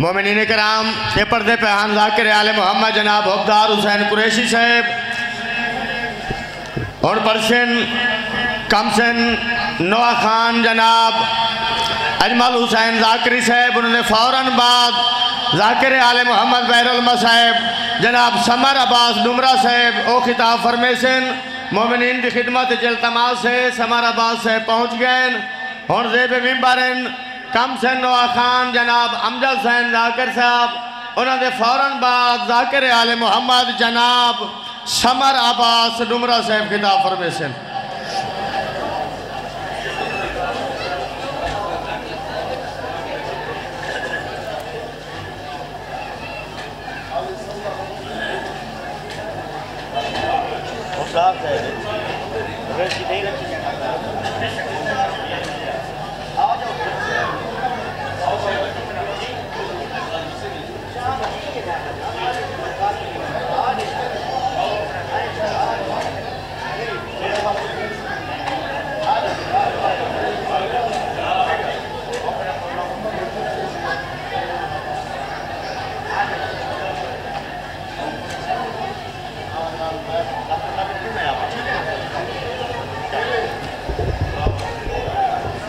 मोमिन कराम के पर्दे पे हान जाकिर आल मोहम्मद जनाब हब्दार हुसैन कुरैशी साहब। और परसन, कमसन, नवा खान जनाब, अजमल हुसैन जाकरी साहब, उन्होंने फ़ौर बाद जाकिर आल मोहम्मद बैरलमा साहब, जनाब समर अब्बास डुमरा साहब, ओ खिताब फरमेशन मोमिन की खिदमत जलतमा से समर अब्बास साहब पहुँच गए हूँ जेब मिम्बरन कम से नवा खान जनाब अमजद सैन जाकिर साहब, उन्होंने फ़ौरन बाद जाकिर आल मोहम्मद जनाब समर अब्बास डुमरा साहब खिताब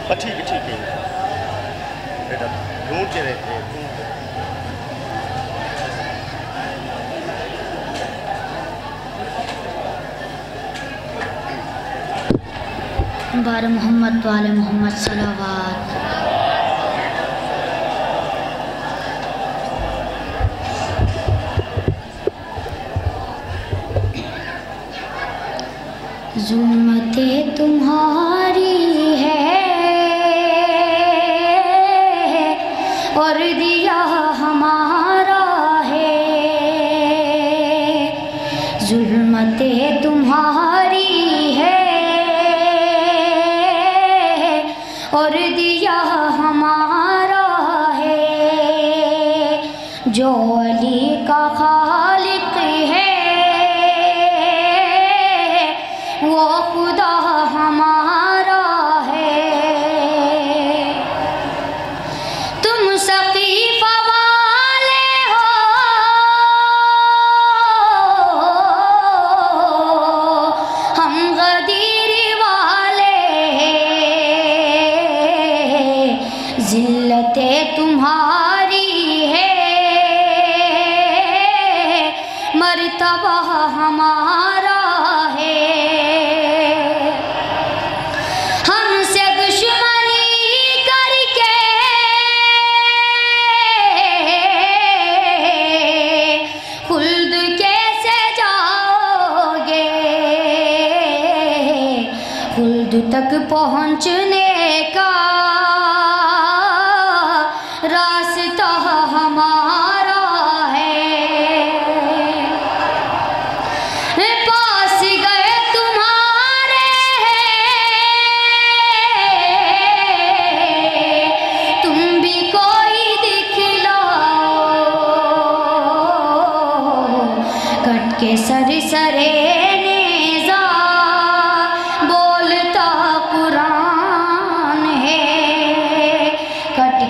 फरमेशन ठीक है ठीक है। बेटा, ढूंढ के रहते हैं बार मोहम्मद वाले मोहम्मद सलावात। जुम्मते तुम्हारी और दिया हमारा मर्तबा हमारा है। हमसे दुश्मनी करके खुल्द कैसे जाओगे? खुल्द तक पहुँचने का रास्ता हमारा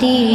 ती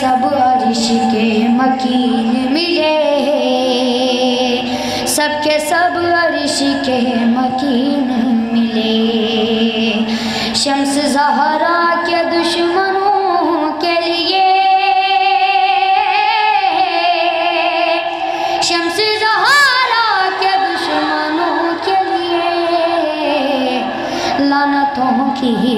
सब अरिश के मकीन मिले। सबके सब अरिश के मकीन मिले। शम्स जहरा के दुश्मनों के लिए। शम्स जहरा के दुश्मनों के लिए। लानतों की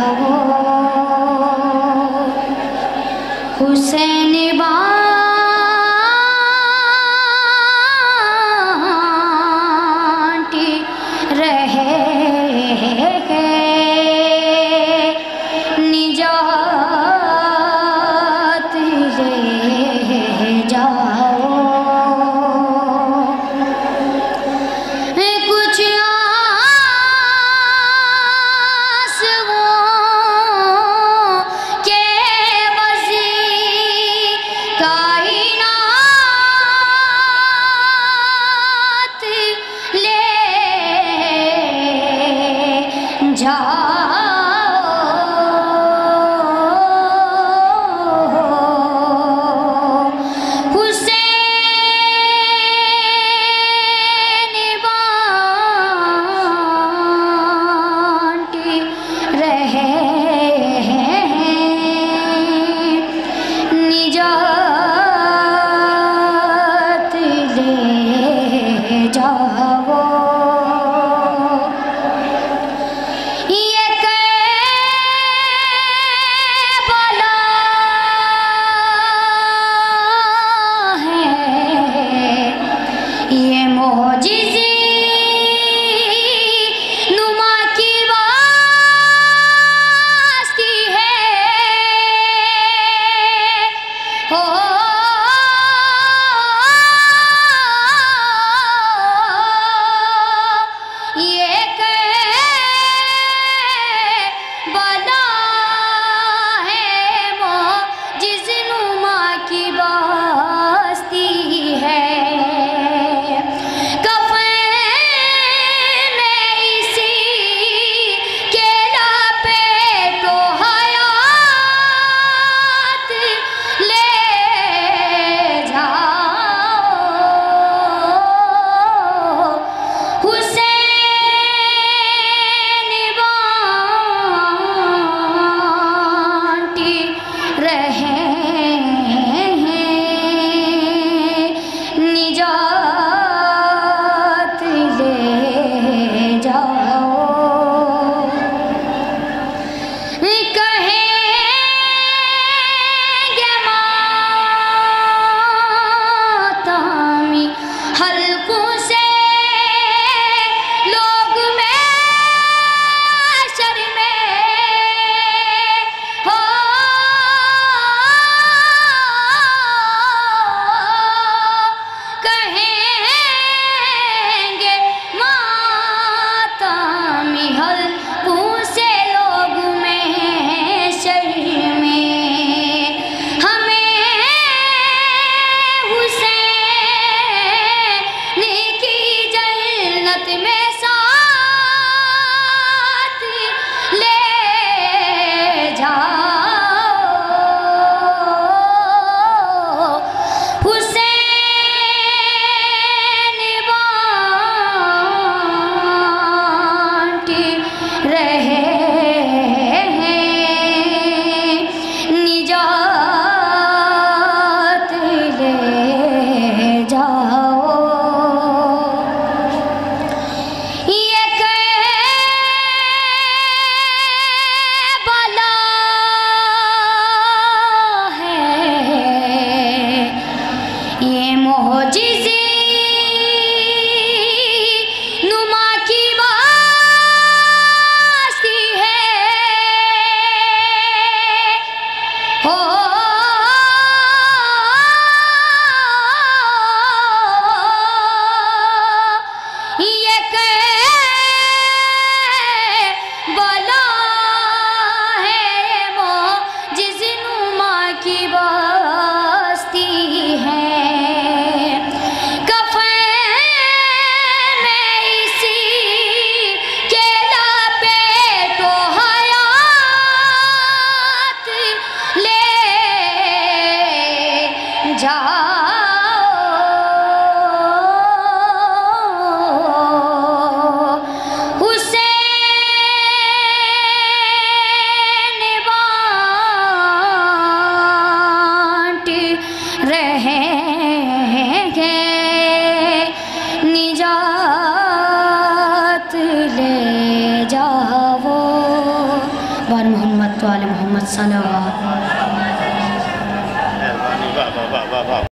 아, ये मोजिज़ी नुमा